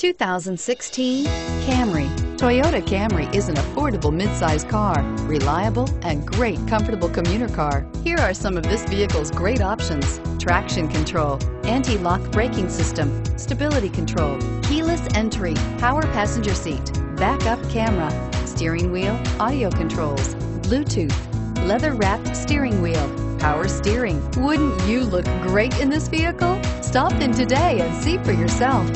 2016 Camry. Toyota Camry is an affordable midsize car, reliable and great comfortable commuter car. Here are some of this vehicle's great options. Traction control, anti-lock braking system, stability control, keyless entry, power passenger seat, backup camera, steering wheel, audio controls, Bluetooth, leather wrapped steering wheel, power steering. Wouldn't you look great in this vehicle? Stop in today and see for yourself.